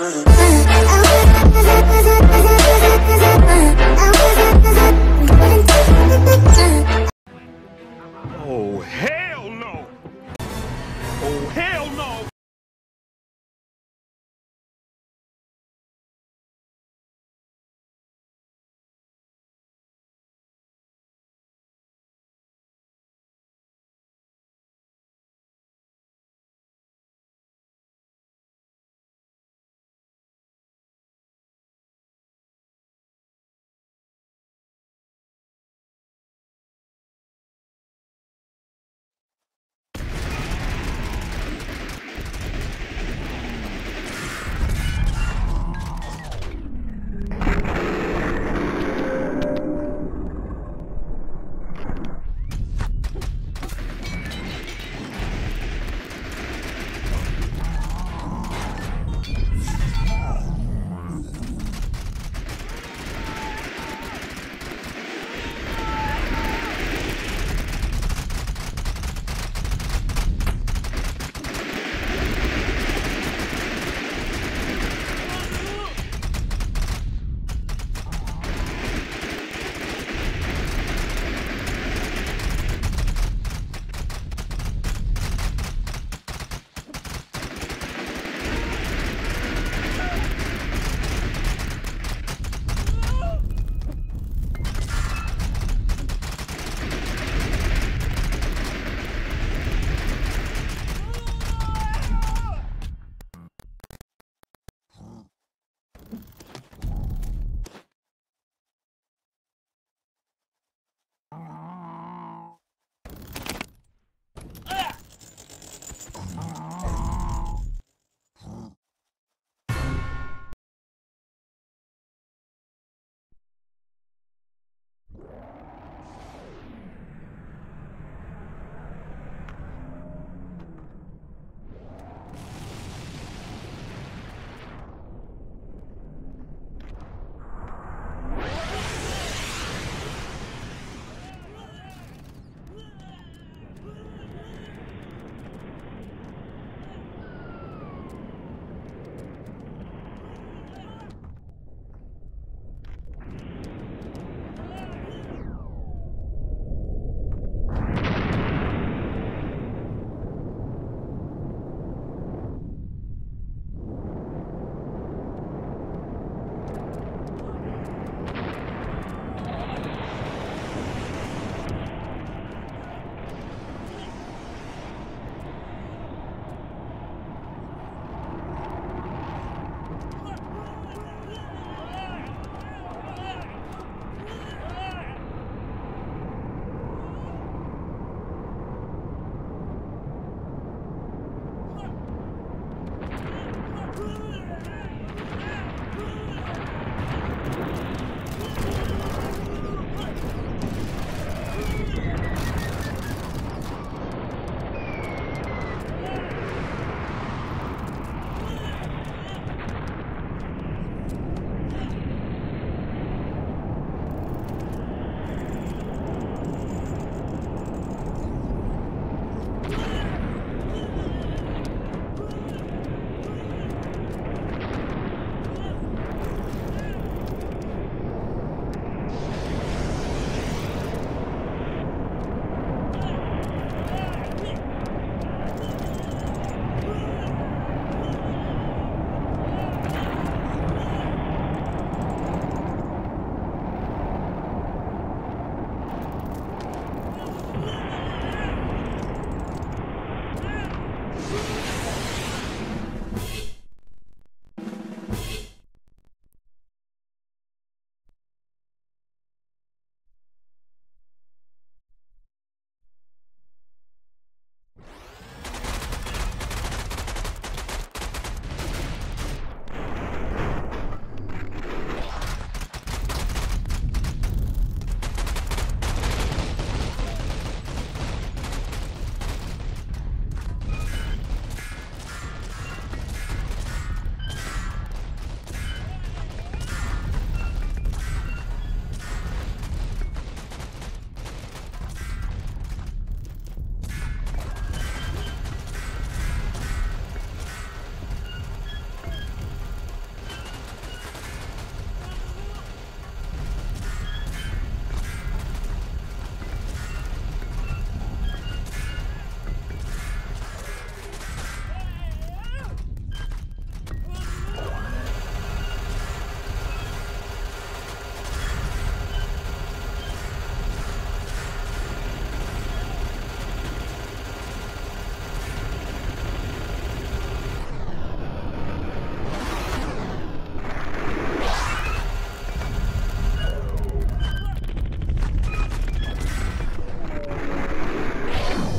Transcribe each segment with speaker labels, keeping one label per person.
Speaker 1: Uh-huh.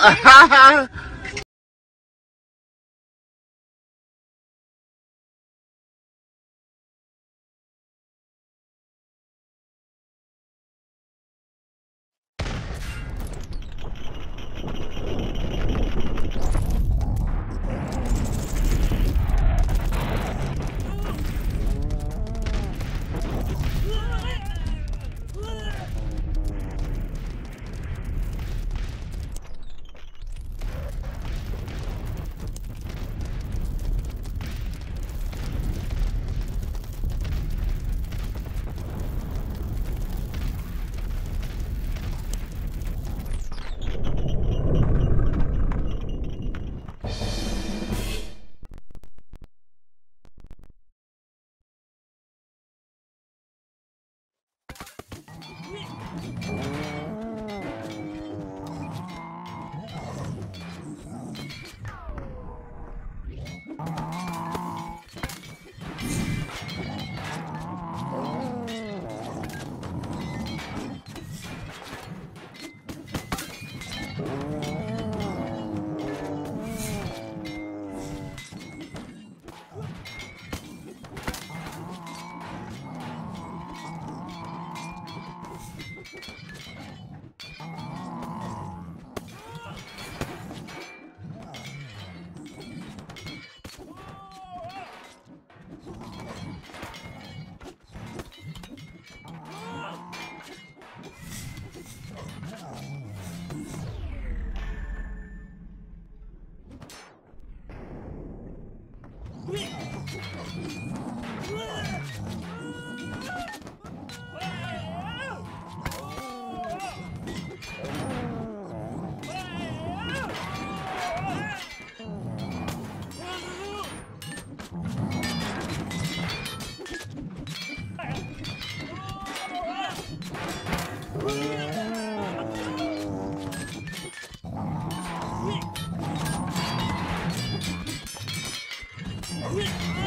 Speaker 1: 哈哈哈。Wow. Oui.